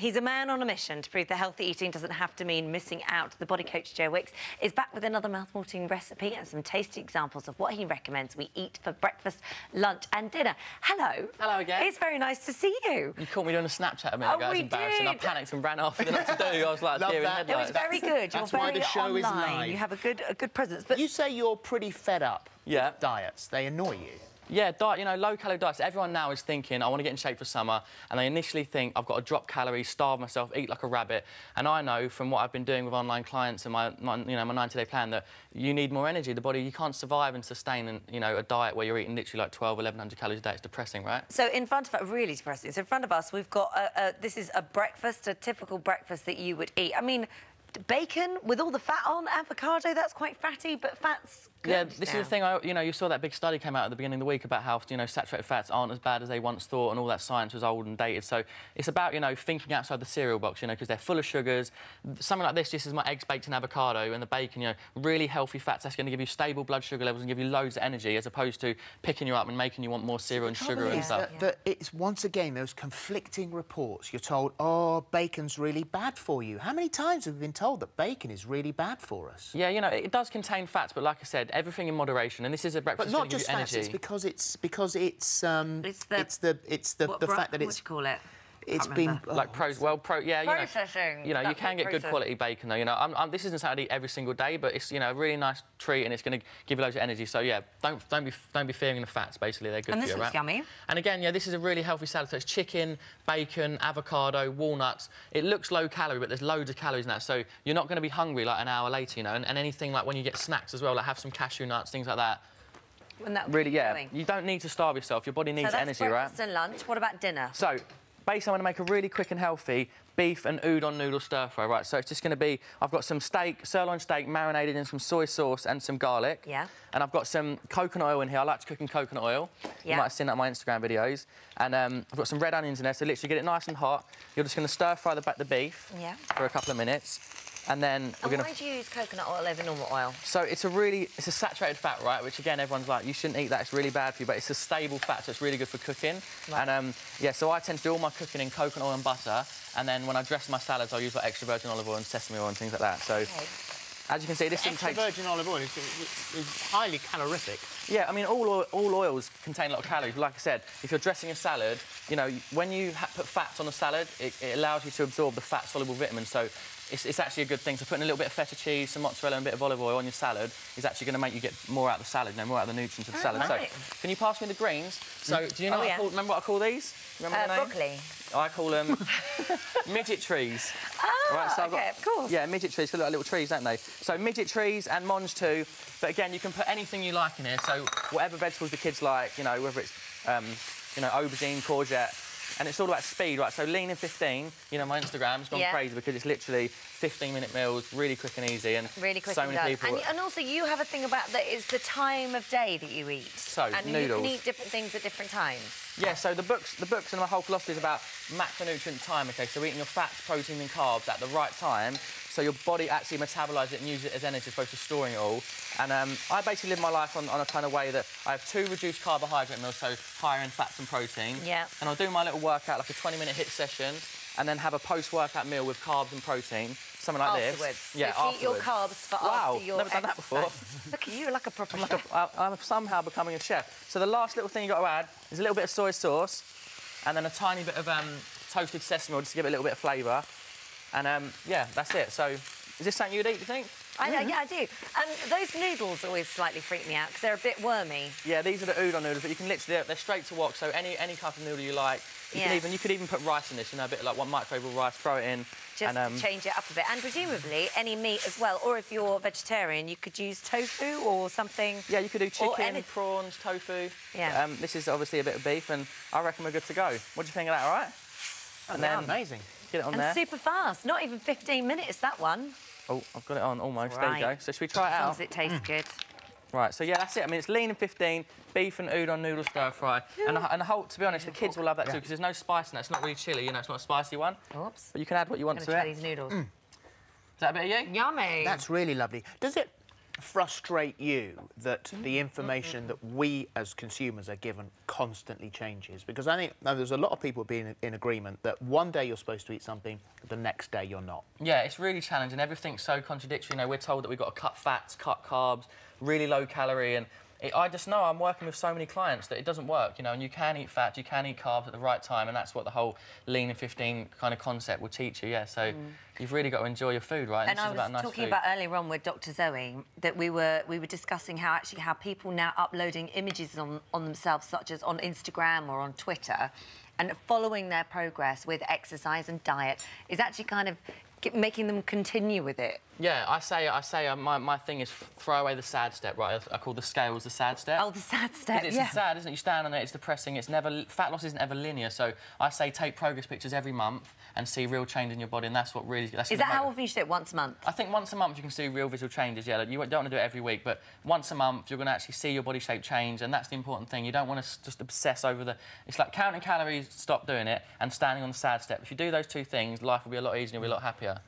He's a man on a mission to prove that healthy eating doesn't have to mean missing out. The body coach Joe Wicks is back with another mouth-watering recipe and some tasty examples of what he recommends we eat for breakfast, lunch and dinner. Hello. Hello again. It's very nice to see you. You caught me doing a Snapchat a minute Oh, ago. It was we embarrassing. I panicked and ran off. I didn't know to do. I was like, Love deer in that. It headlights. was very good. that's You're why very the show is live. You have a good a good presence. But You say you're pretty fed up Yeah. with diets. They annoy you. Yeah, diet, you know, low-calorie diets. Everyone now is thinking, I want to get in shape for summer, and they initially think, I've got to drop calories, starve myself, eat like a rabbit. And I know from what I've been doing with online clients and my, my you know, my 90-day plan that you need more energy. The body, you can't survive and sustain, an, you know, a diet where you're eating literally like 12, 1,100 calories a day. It's depressing, right? So in front of really depressing. So in front of us, we've got a, a, this is a breakfast, a typical breakfast that you would eat. I mean, bacon with all the fat on, avocado, that's quite fatty, but fat's Yeah, this now. is the thing. I, you know, you saw that big study came out at the beginning of the week about how you know saturated fats aren't as bad as they once thought, and all that science was old and dated. So it's about you know thinking outside the cereal box, you know, because they're full of sugars. Something like this, this is my eggs baked in avocado and the bacon. You know, really healthy fats. That's going to give you stable blood sugar levels and give you loads of energy, as opposed to picking you up and making you want more cereal and sugar and stuff. that, that it's once again those conflicting reports. You're told, oh, bacon's really bad for you. How many times have we been told that bacon is really bad for us? Yeah, you know, it does contain fats, but like I said, everything in moderation. And this is a breakfast But not just you fats. energy. It's because it's because it's um It's the- it's the it's the, What the bra- fact that it's what it's do you call it? It's Can't been remember. like pro, well, pro, yeah, you know, Processing. You know, you can the get good quality bacon though. You know, I'm, I'm, this isn't something I eat every single day, but it's you know a really nice treat and it's going to give you loads of energy. So yeah, don't don't be don't be fearing the fats. Basically, they're good And for this you, looks right? yummy. And again, yeah, this is a really healthy salad. So it's chicken, bacon, avocado, walnuts. It looks low calorie, but there's loads of calories in that. So you're not going to be hungry like an hour later, you know. And, and anything like when you get snacks as well, like have some cashew nuts, things like that. And that Really, yeah. going. You don't need to starve yourself. Your body So needs that's energy, right? breakfast and lunch. What about dinner? So, basically, I'm going to make a really quick and healthy beef and udon noodle stir fry, right? So it's just going to be, I've got some steak, sirloin steak, marinated in some soy sauce and some garlic. Yeah. And I've got some coconut oil in here. I like to cook in coconut oil. Yeah. You might have seen that in my Instagram videos. And um, I've got some red onions in there, so literally get it nice and hot. You're just going to stir fry the, the beef Yeah. for a couple of minutes. And then we're And going why do you use coconut oil over normal oil? So it's a really, it's a saturated fat, right? Which again, everyone's like, you shouldn't eat that. It's really bad for you. But it's a stable fat, so it's really good for cooking. Right. And um, yeah, so I tend to do all my cooking in coconut oil and butter. And then when I dress my salads, I'll use like extra virgin olive oil and sesame oil and things like that. So Okay. as you can see, this doesn't extra take. virgin olive oil is, is highly calorific. Yeah, I mean, all oil, all oils contain a lot of calories. Like I said, if you're dressing a salad, you know, when you ha- put fats on a salad, it, it allows you to absorb the fat-soluble vitamins. So it's, it's actually a good thing. So putting a little bit of feta cheese, some mozzarella, and a bit of olive oil on your salad is actually going to make you get more out of the salad, you know, more out of the nutrients of the salad. right. So can you pass me the greens? So do you know Oh, what yeah. I call, remember what I call these? Remember Uh, the name? broccoli. I call them midget trees. Ah, Right, so I've got- okay, of course. Yeah, midget trees, they look like little trees, don't they? So midget trees and mangetout. But again, you can put anything you like in here. So whatever vegetables the kids like, you know, whether it's, um, you know, aubergine, courgette. And it's all about speed, right? So lean in 15, you know, my Instagram's gone Yeah. crazy because it's literally 15-minute meals, really quick and easy. And Really quick so and many people... And, and also, you have a thing about that is the time of day that you eat. So, and you can eat different things at different times. Yeah, so the books, the books and my whole philosophy is about macronutrient time. Okay, so eating your fats, protein, and carbs at the right time, so your body actually metabolises it and uses it as energy, as opposed to storing it all. And um, I basically live my life on, on a kind of way that I have two reduced carbohydrate meals, so higher in fats and protein. Yeah. And I'll do my little workout, like a 20-minute HIIT session, and then have a post-workout meal with carbs and protein, something like afterwards. this. Yeah, so keep your afterwards. carbs for Wow, after your never done that before. Look at you, like a proper Like chef. a, I'm somehow becoming a chef. So the last little thing you got to add is a little bit of soy sauce, and then a tiny bit of um, toasted sesame oil just to give it a little bit of flavour. And um, yeah, that's it. So is this something you'd eat? Do you think? I know, yeah, I do. And those noodles always slightly freak me out because they're a bit wormy. Yeah, these are the udon noodles, but you can literally they're, they're straight to wok. So any any type of noodle you like. You Yeah. can even you could even put rice in this. You know, a bit like one microwave rice, throw it in. Just and, um, change it up a bit. And presumably any meat as well. Or if you're vegetarian, you could use tofu or something. yeah, you could do chicken, any- prawns, tofu. Yeah. Um, this is obviously a bit of beef, and I reckon we're good to go. What do you think of that? All right. And Yeah, amazing. get it on And there. super fast. Not even 15 minutes, that one. Oh, I've got it on almost. There you go. So should we try it As long out? as it tastes mm. good. Right, so yeah, that's it. I mean, it's lean in 15, beef and udon noodle stir fry. And, the- and the whole, to be honest, the kids will love that too because there's no spice in that. It's not really chili, you know, it's not a spicy one. Oops. But you can add what you want I'm to going to try it. these noodles. Mm. Is that a bit of you? Yummy. That's really lovely. Does it frustrate you that mm-hmm. the information mm-hmm. that we as consumers are given constantly changes? Because I think now there's a lot of people being in agreement that one day you're supposed to eat something, the next day you're not. Yeah, it's really challenging. Everything's so contradictory. You know, we're told that we've got to cut fats, cut carbs, really low calorie, and it, I just know I'm working with so many clients that it doesn't work, you know, and you can eat fat, you can eat carbs at the right time, and that's what the whole lean in 15 kind of concept will teach you, yeah. So mm. you've really got to enjoy your food, right? And, I was about talking food. about earlier on with Dr. Zoe that we were we were discussing how actually how people now uploading images on, on themselves, such as on Instagram or on Twitter, and following their progress with exercise and diet is actually kind of making them continue with it. Yeah, I say, I say, uh, my, my thing is throw away the sad step, right? I, I call the scales the sad step. Oh, the sad step. It's yeah. sad, isn't it? You stand on it, it's depressing. It's never fat loss isn't ever linear. So I say take progress pictures every month and see real change in your body, and that's what really. That's is that how often you do it? Once a month? I think once a month you can see real visual changes. Yeah, like you don't want to do it every week, but once a month you're going to actually see your body shape change, and that's the important thing. You don't want to just obsess over the. It's like counting calories. Stop doing it, and standing on the sad step. If you do those two things, life will be a lot easier. You'll be a lot happier.